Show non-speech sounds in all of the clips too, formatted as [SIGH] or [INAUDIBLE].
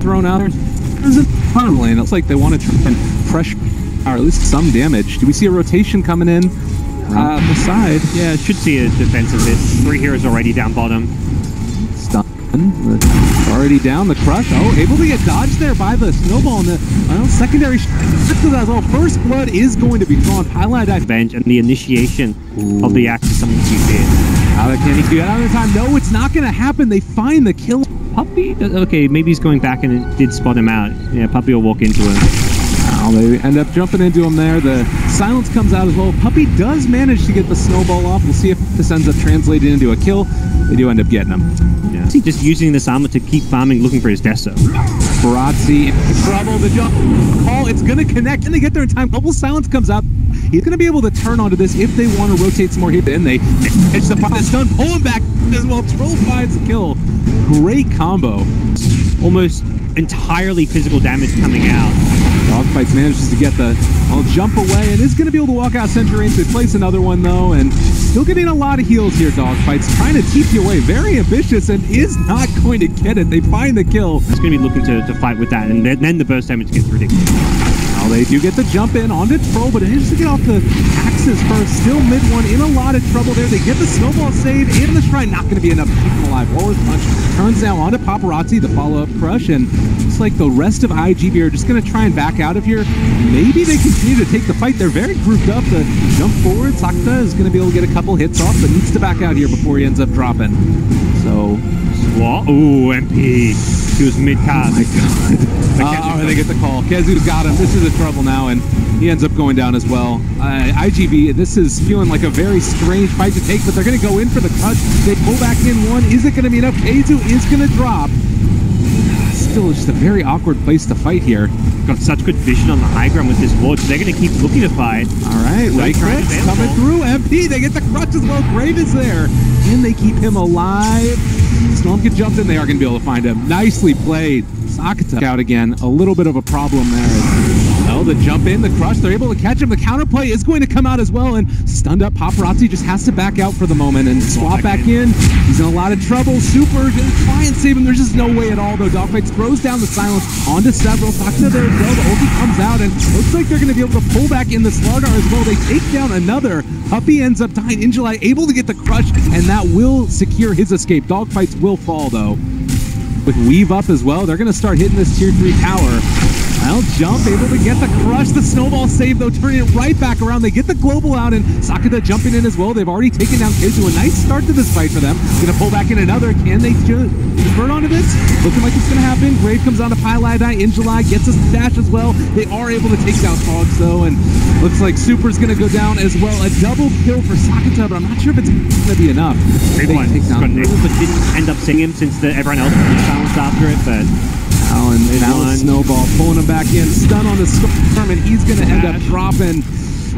thrown out there. There's a ton of lane. It's like they want to try and pressure, or at least some damage. Do we see a rotation coming in uh, the side? Yeah, should see a defense of this. Three heroes already down bottom. Stun. Already down the crush. Oh, able to get dodged there by the snowball and the well, secondary sh- as well. First blood is going to be drawn. Highlight. Bench and the initiation of the axe is something to fear. How can he do that another time? No, it's not going to happen. They find the kill. Puppey? Uh, Okay, maybe he's going back and it did spot him out. Yeah, Puppey will walk into him. Now they end up jumping into him there. The silence comes out as well. Puppey does manage to get the snowball off. We'll see if this ends up translating into a kill. They do end up getting him. Yeah. Is he just using this armor to keep farming, looking for his Deso? Barazzi trouble. The jump call, it's going to connect. And they get there in time. Bubble silence comes out. He's going to be able to turn onto this if they want to rotate some more here. Then they pitch the find stun, pull him back as well. Troll finds the kill. Great combo. Almost entirely physical damage coming out. Dogfights manages to get the well, jump away and is going to be able to walk out center range. They place another one though, and still getting a lot of heals here. Dogfights trying to keep you away. Very ambitious and is not going to get it. They find the kill. He's going to be looking to, to fight with that, and then, then the burst damage gets ridiculous. Now they do get the jump in onto Troll, but it is to get off the axis first. Still mid one in a lot of trouble there. They get the snowball save and the shrine. Not going to be enough to keep him alive. Warriors punch turns now onto Paparazzi, the follow-up crush, and it's like the rest of IGV are just going to try and back out of here. Maybe they continue to take the fight. They're very grouped up. The jump forward, Sakata is going to be able to get a couple hits off, but needs to back out here before he ends up dropping. So, What? Ooh, MP. He was mid card. my God. [LAUGHS] Uh, oh, they get the call. Kezu's got him. This is a trouble now, and he ends up going down as well. Uh, IGV, this is feeling like a very strange fight to take, but they're going to go in for the cut. They pull back in one. Is it going to be enough? Kezu is going to drop. Still just a very awkward place to fight here. Got such good vision on the high ground with this ward, so they're going to keep looking to fight. All right, right to coming through. MP, they get the crutch as well. Great is there. And they keep him alive? Storm can jump in. They are going to be able to find him. Nicely played. Sakata out again. A little bit of a problem there. Oh, the jump in, the crush. They're able to catch him. The counterplay is going to come out as well. And stunned up Paparazzi just has to back out for the moment and swap back in. He's in a lot of trouble. Super gonna try and save him. There's just no way at all, though. Dogfights throws down the silence onto several. Sakata there as well. The ulti comes out and looks like they're going to be able to pull back in the Slardar as well. They take down another. Puppey ends up dying. InJuly able to get the crush, and that will secure his escape. Dogfights will fall, though. With Weave up as well, they're going to start hitting this tier 3 tower. Well, jump, able to get the crush. The snowball save, though, turning it right back around. They get the global out, and Sakata jumping in as well. They've already taken down Kizu. A nice start to this fight for them. Going to pull back in another. Can they convert onto this? Looking like it's going to happen. Grave comes on to Pylai in July, gets us the dash as well. They are able to take down Fogs, though, and looks like Super's going to go down as well. A double kill for Sakata, but I'm not sure if it's going to be enough. Big one. take down but didn't end up seeing him since the, everyone else was silenced after it, but Big now one. Snowball pulling him back in, stun on the storm, and he's going to end up dropping.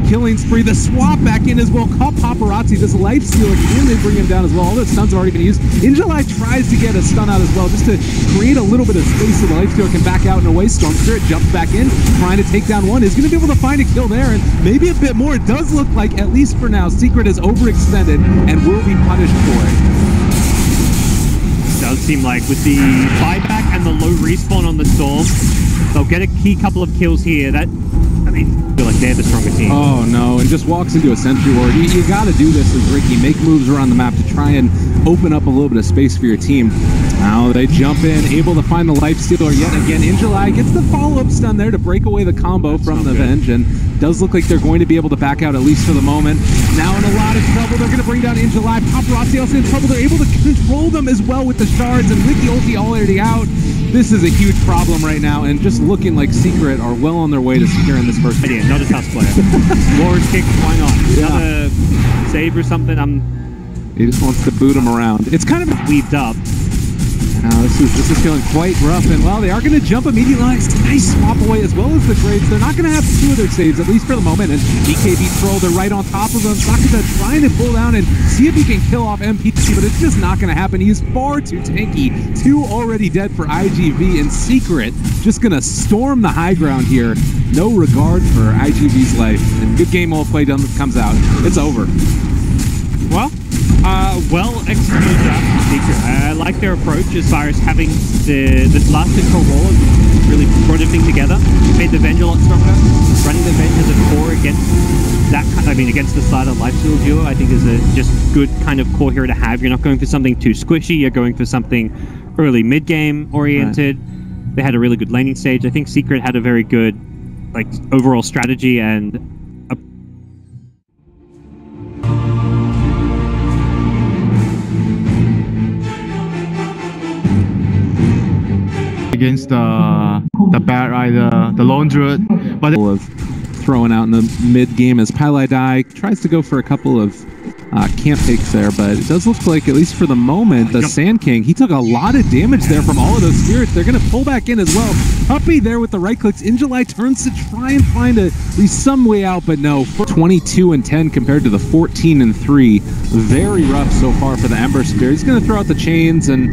Killing spree, the swap back in as well. Caught Paparazzi, this life stealer. Can they bring him down as well? All the stuns have already been used. InJuly tries to get a stun out as well, just to create a little bit of space so the life stealer can back out and away. way. Storm Spirit jumps back in, trying to take down one. Is going to be able to find a kill there, and maybe a bit more. It does look like, at least for now, Secret is overextended and will be punished for it. Seem like with the buyback and the low respawn on the storm, they'll get a key couple of kills here. That I mean, feel like they're the stronger team. Oh no, and just walks into a sentry ward. You, you got to do this as Ricky. Make moves around the map to try and open up a little bit of space for your team. Now they jump in, able to find the life stealer yet again. InJuly gets the follow-up stun there to break away the combo from the good. Venge, and does look like they're going to be able to back out at least for the moment. Now in a lot of trouble, they're going to bring down InJuly. Paparazzi also in trouble. They're able to control them as well with the shards, and with the ulti already out. This is a huge problem right now, and just looking like Secret are well on their way to securing this first idea, not a tough player. [LAUGHS] Warren's kick, why not? Yeah. Another save or something. I'm He just wants to boot him around. It's kind of weaved up. Now this is this is feeling quite rough, and well, they are going to jump immediately. Nice, nice swap away as well as the grades. They're not going to have two of their saves at least for the moment. And BKB troll, they're right on top of them. Sakata trying to pull down and see if he can kill off MPC, but it's just not going to happen. He's far too tanky. Two already dead for IGV, and Secret just going to storm the high ground here. No regard for IGV's life. And good game all played done comes out. It's over. Well, Uh, well executed. I like their approach as far as having the the last control wall really brought everything together. Made the Venge a lot stronger. Running the Venge as a core against that kind I mean against the Slardar Lifesteal duo I think is a just good kind of core hero to have. You're not going for something too squishy, you're going for something early mid game oriented. Right. They had a really good laning stage. I think Secret had a very good like overall strategy and against the the Batrider, the Lone Druid, but of throwing out in the mid game as Pieliedie tries to go for a couple of uh, camp takes there, but it does look like, at least for the moment, the Sand King, he took a lot of damage there from all of those spirits. They're going to pull back in as well. Puppey there with the right clicks. InJuly turns to try and find a, at least some way out, but no. 22 and 10 compared to the 14 and 3. Very rough so far for the Ember Spirit. He's going to throw out the chains and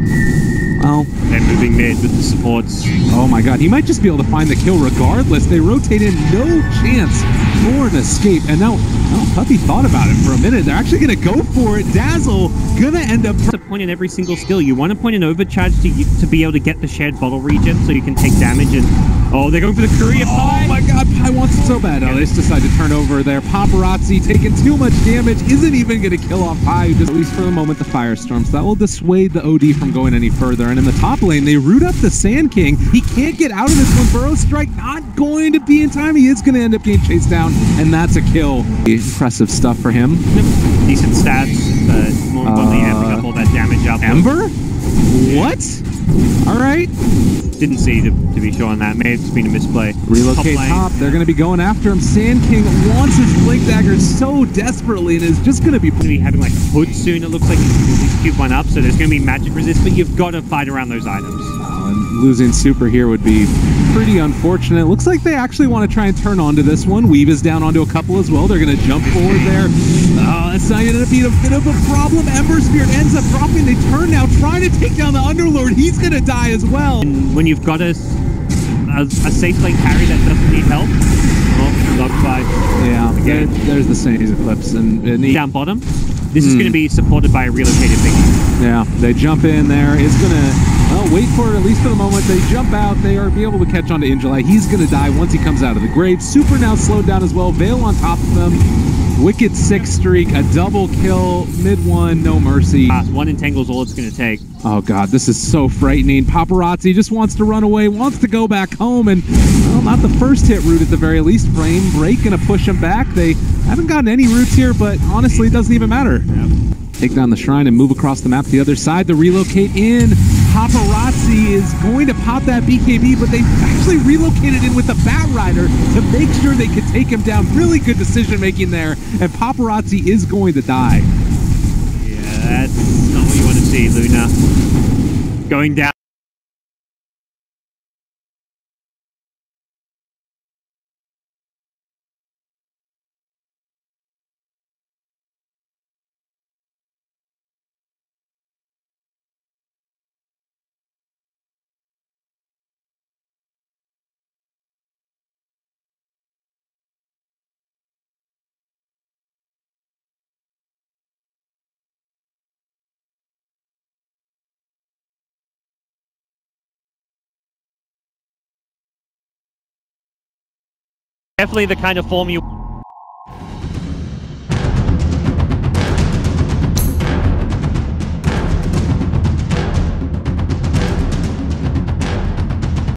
Oh. well, they're moving mid with the supports. Oh my god, he might just be able to find the kill regardless. They rotate in, no chance for an escape. And now, oh, Puppey thought about it for a minute. They're actually going to go for it. Dazzle going to end up... To point in every single skill. You want to point an overcharge to, to be able to get the shared bottle regen so you can take damage and... Oh, they're going for the courier Oh my god, Pi wants it so bad. Oh, they just decide to turn over there. Paparazzi taking too much damage. Isn't even going to kill off Pi, just at least for the moment, the Firestorm. So that will dissuade the OD from going any further. And in the top lane, they root up the Sand King. He can't get out of this one. Burrow Strike not going to be in time. He is going to end up getting chased down, and that's a kill. Impressive stuff for him. Decent stats, but more importantly, uh, amping up all that damage up. Ember? What? All right. Didn't see to, to be sure on that. May have just been a misplay. Relocate top. top. They're going to be going after him. Sand King wants his Blink Dagger so desperately and is just going to be... be having like Hood soon. It looks like he's cube one up, so there's going to be magic resist, but you've got to fight around those items. Losing Super here would be pretty unfortunate. Looks like they actually want to try and turn onto this one. Weave is down onto a couple as well. They're going to jump forward there. Oh, that's not going to be a bit of a problem. Ember Spirit ends up dropping. They turn now, trying to take down the Underlord. He's going to die as well. And when you've got a, a, a safe lane carry that doesn't need help, oh, five. Yeah, there, there's the same Eclipse. And, and he, down bottom. This mm. is going to be supported by a relocated thing. Yeah, they jump in there. It's going to well, wait for it, at least for the moment. They jump out. They are be able to catch on to InJuly. He's going to die once he comes out of the grave. Super now slowed down as well. Veil on top of them. Wicked six streak, a double kill, MidOne, no mercy. Uh, one entangles all it's going to take. Oh god, this is so frightening. Paparazzi just wants to run away, wants to go back home, and well, not the first hit route at the very least. Frame break gonna push him back. They haven't gotten any roots here, but honestly, it doesn't even matter. Yep. Take down the shrine and move across the map to the other side to relocate in. Paparazzi is going to pop that BKB, but they actually relocated in with the Batrider to make sure they could take him down. Really good decision making there, and Paparazzi is going to die. Yeah, that's not what you want to see, Luna. Going down. Definitely the kind of form you